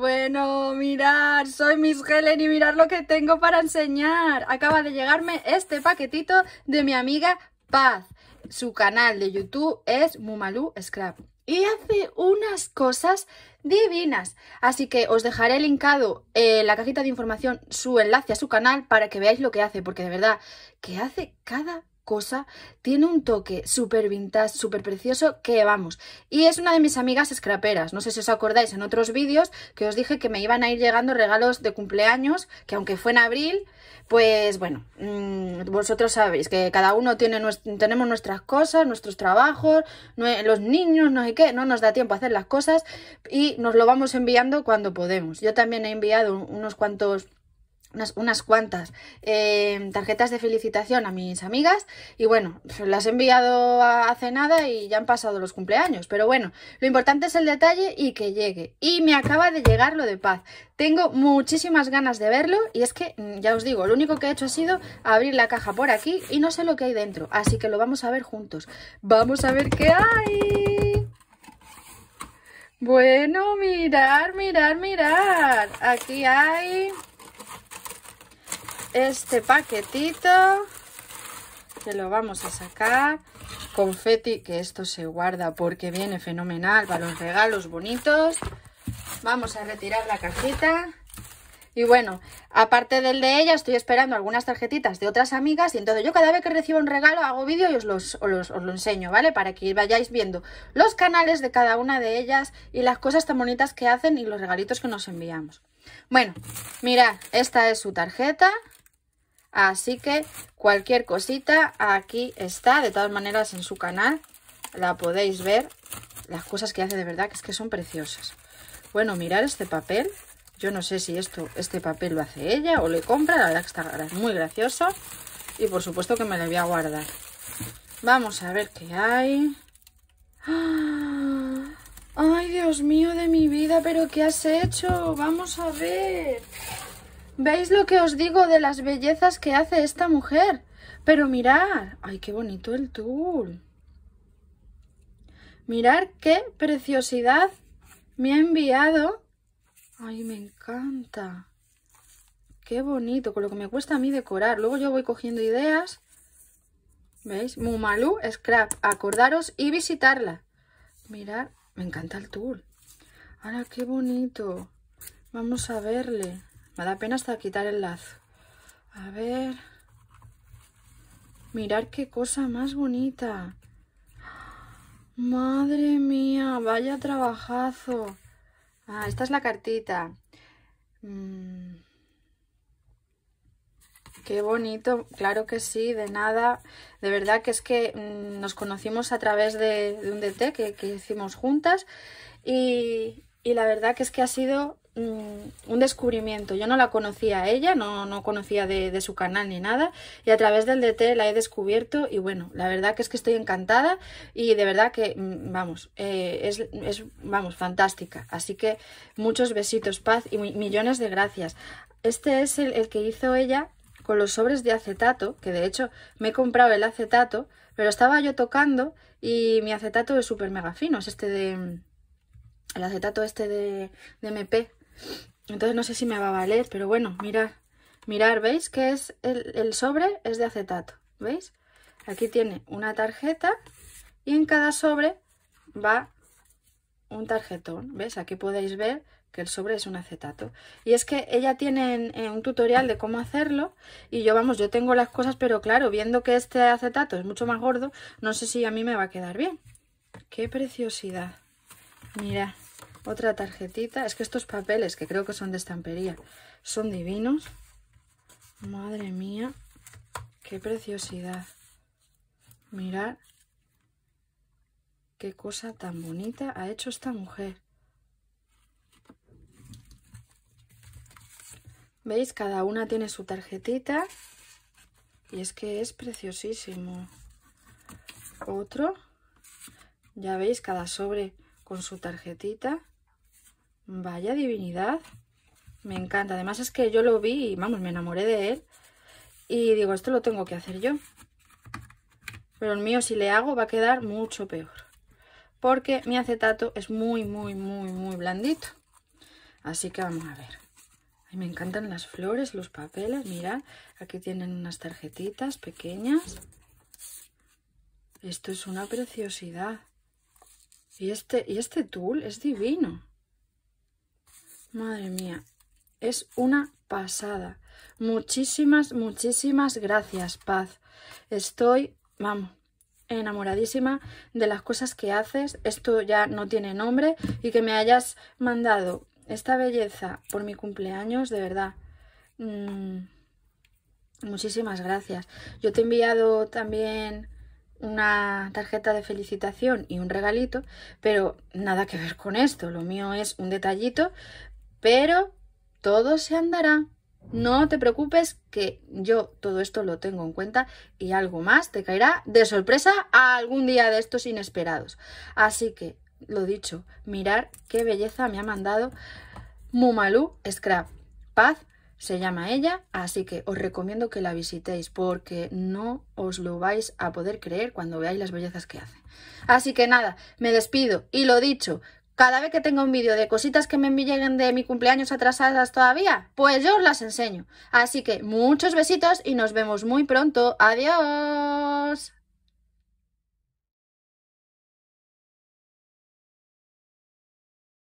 Bueno, mirar, soy Miss Helen y mirar lo que tengo para enseñar. Acaba de llegarme este paquetito de mi amiga Paz. Su canal de YouTube es Mumalu Scrap. Y hace unas cosas divinas. Así que os dejaré linkado en la cajita de información su enlace a su canal para que veáis lo que hace, porque de verdad que hace cada cosa tiene un toque súper vintage, súper precioso, que vamos. Y es una de mis amigas scraperas. No sé si os acordáis en otros vídeos que os dije que me iban a ir llegando regalos de cumpleaños, que aunque fue en abril, pues bueno, mmm, vosotros sabéis que cada uno tiene tenemos nuestras cosas, nuestros trabajos, los niños, no sé qué, no nos da tiempo a hacer las cosas y nos lo vamos enviando cuando podemos. Yo también he enviado unos cuantos unas, cuantas eh, tarjetas de felicitación a mis amigas y bueno, las he enviado hace nada y ya han pasado los cumpleaños, pero bueno, lo importante es el detalle y que llegue. Y me acaba de llegar lo de paz. Tengo muchísimas ganas de verlo y es que, mm, ya os digo, lo único que he hecho ha sido abrir la caja por aquí y no sé lo que hay dentro, así que lo vamos a ver juntos. Vamos a ver qué hay. Bueno, mirar, mirar, mirar. Aquí hay este paquetito. Que lo vamos a sacar. Confeti que esto se guarda porque viene fenomenal. Para los regalos bonitos. Vamos a retirar la cajita. Y bueno, aparte del de ella, estoy esperando algunas tarjetitas de otras amigas y entonces yo cada vez que recibo un regalo hago vídeo y os, los, os, os, lo enseño, ¿vale? Para que vayáis viendo los canales de cada una de ellas y las cosas tan bonitas que hacen y los regalitos que nos enviamos. Bueno, mirad, esta es su tarjeta, Así que cualquier cosita aquí está. De todas maneras en su canal la podéis ver. Las cosas que hace de verdad que es que son preciosas. Bueno, mirar este papel. Yo no sé si esto, este papel lo hace ella o le compra. La verdad que está muy gracioso. Y por supuesto que me lo voy a guardar. Vamos a ver qué hay. ¡Ah! ¡Ay, Dios mío de mi vida! ¿Pero qué has hecho? Vamos a ver. ¿Veis lo que os digo de las bellezas que hace esta mujer? Pero mirad, ¡ay, qué bonito el tul! Mirad qué preciosidad me ha enviado. ¡Ay, me encanta! ¡Qué bonito! Con lo que me cuesta a mí decorar. Luego yo voy cogiendo ideas. ¿Veis? Mumalu Scrap. Acordaros y visitarla. Mirad, me encanta el tul. ¡Ahora qué bonito! Vamos a verle. Me da pena hasta quitar el lazo. A ver. Mirar qué cosa más bonita. Madre mía, vaya trabajazo. Ah, esta es la cartita. Mm. Qué bonito, claro que sí, de nada. De verdad que es que mm, nos conocimos a través de, un DT que, que hicimos juntas y, y la verdad que es que ha sido un descubrimiento. Yo no la conocía a ella, no, no conocía de, su canal ni nada y a través del DT la he descubierto y bueno, la verdad que es que estoy encantada y de verdad que, mm, vamos, eh, es, es, vamos, fantástica. Así que muchos besitos, paz y millones de gracias. Este es el, el que hizo ella con los sobres de acetato, que de hecho me he comprado el acetato, pero estaba yo tocando y mi acetato es súper mega fino, es este de... El acetato este de, de MP, entonces no sé si me va a valer, pero bueno, mirar. Mirar, ¿veis? Que es el, sobre es de acetato, ¿veis? Aquí tiene una tarjeta y en cada sobre va un tarjetón, ¿ves? Aquí podéis ver que el sobre es un acetato. Y es que ella tiene un tutorial de cómo hacerlo y yo, vamos, yo tengo las cosas, pero claro, viendo que este acetato es mucho más gordo, no sé si a mí me va a quedar bien. ¡Qué preciosidad! Mira. Otra tarjetita. Es que estos papeles, que creo que son de estampería, son divinos. Madre mía. Qué preciosidad. Mirad. Qué cosa tan bonita ha hecho esta mujer. ¿Veis? Cada una tiene su tarjetita. Y es que es preciosísimo. Otro. Ya veis, cada sobre con su tarjetita. Vaya divinidad. Me encanta. Además es que yo lo vi y, vamos, me enamoré de él. Y digo, esto lo tengo que hacer yo. Pero el mío, si le hago, va a quedar mucho peor. Porque mi acetato es muy, muy, muy, muy blandito. Así que vamos a ver. Ay, me encantan las flores, los papeles. Mirad, aquí tienen unas tarjetitas pequeñas. Esto es una preciosidad. Y este, y este tul es divino. Madre mía, es una pasada. Muchísimas, muchísimas gracias, Paz. Estoy, vamos, enamoradísima de las cosas que haces. Esto ya no tiene nombre y que me hayas mandado esta belleza por mi cumpleaños, de verdad. Mm, muchísimas gracias. Yo te he enviado también una tarjeta de felicitación y un regalito, pero nada que ver con esto. Lo mío es un detallito, pero todo se andará. No te preocupes que yo todo esto lo tengo en cuenta y algo más te caerá de sorpresa a algún día de estos inesperados. Así que, lo dicho, mirar qué belleza me ha mandado Mumalu Scrap. Paz se llama ella, así que os recomiendo que la visitéis porque no os lo vais a poder creer cuando veáis las bellezas que hace. Así que nada, me despido y lo dicho, cada vez que tenga un vídeo de cositas que me envíen de mi cumpleaños atrasadas todavía, pues yo os las enseño. Así que muchos besitos y nos vemos muy pronto. Adiós.